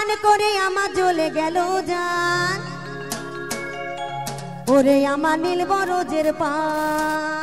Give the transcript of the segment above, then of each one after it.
পান করে আমার জ্বলে গেল যান ওরে আমার নীল বরজের পান।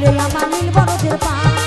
চলে আমার নীল বরদের পা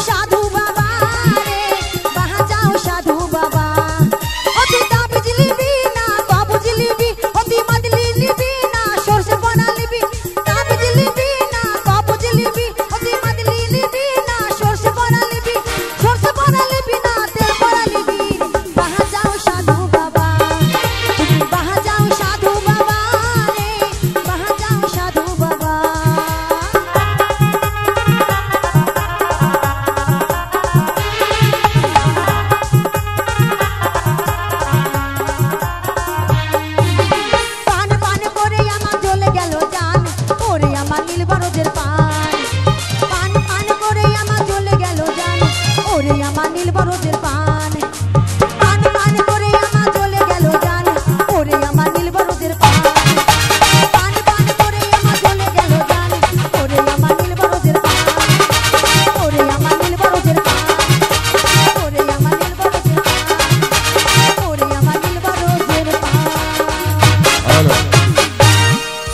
সাধু